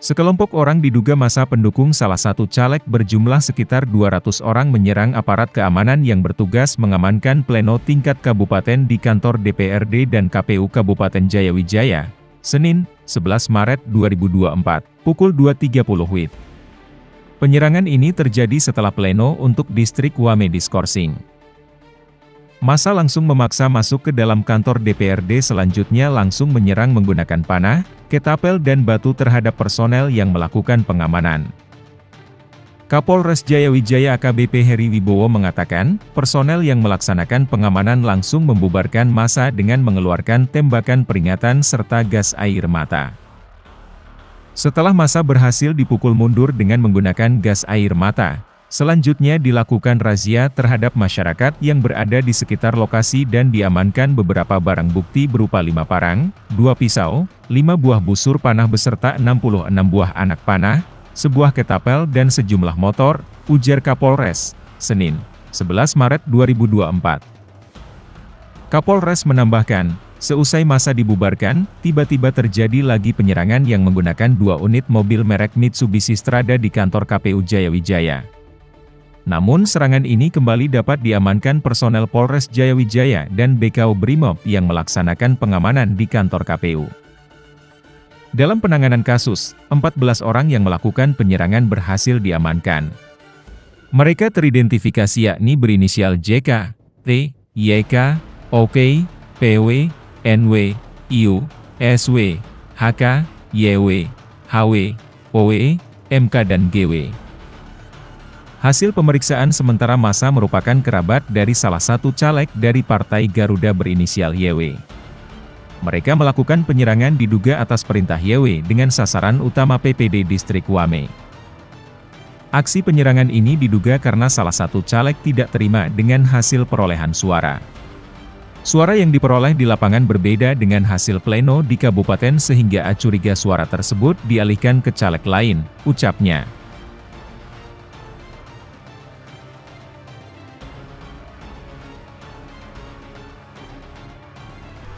Sekelompok orang diduga masa pendukung salah satu caleg berjumlah sekitar 200 orang menyerang aparat keamanan yang bertugas mengamankan pleno tingkat kabupaten di kantor DPRD dan KPU Kabupaten Jayawijaya, Senin, 11 Maret 2024, pukul 2.30 WIB. Penyerangan ini terjadi setelah pleno untuk distrik Wame Diskorsing. Masa langsung memaksa masuk ke dalam kantor DPRD selanjutnya langsung menyerang menggunakan panah, ketapel dan batu terhadap personel yang melakukan pengamanan. Kapolres Jayawijaya AKBP Heri Wibowo mengatakan, personel yang melaksanakan pengamanan langsung membubarkan masa dengan mengeluarkan tembakan peringatan serta gas air mata. Setelah masa berhasil dipukul mundur dengan menggunakan gas air mata, Selanjutnya dilakukan razia terhadap masyarakat yang berada di sekitar lokasi dan diamankan beberapa barang bukti berupa lima parang, dua pisau, lima buah busur panah beserta 66 buah anak panah, sebuah ketapel dan sejumlah motor, ujar Kapolres, Senin, 11 Maret 2024. Kapolres menambahkan, seusai masa dibubarkan, tiba-tiba terjadi lagi penyerangan yang menggunakan dua unit mobil merek Mitsubishi Strada di kantor KPU Jayawijaya. Namun serangan ini kembali dapat diamankan personel Polres Jayawijaya dan BKO Brimob yang melaksanakan pengamanan di kantor KPU. Dalam penanganan kasus, 14 orang yang melakukan penyerangan berhasil diamankan. Mereka teridentifikasi yakni berinisial JK, T, YK, OK, PW, NW, IU, SW, HK, YW, HW, OW, MK dan GW. Hasil pemeriksaan sementara masa merupakan kerabat dari salah satu caleg dari Partai Garuda berinisial YW. Mereka melakukan penyerangan diduga atas perintah YW dengan sasaran utama PPD Distrik Wame. Aksi penyerangan ini diduga karena salah satu caleg tidak terima dengan hasil perolehan suara. Suara yang diperoleh di lapangan berbeda dengan hasil pleno di kabupaten sehingga acuriga suara tersebut dialihkan ke caleg lain, ucapnya.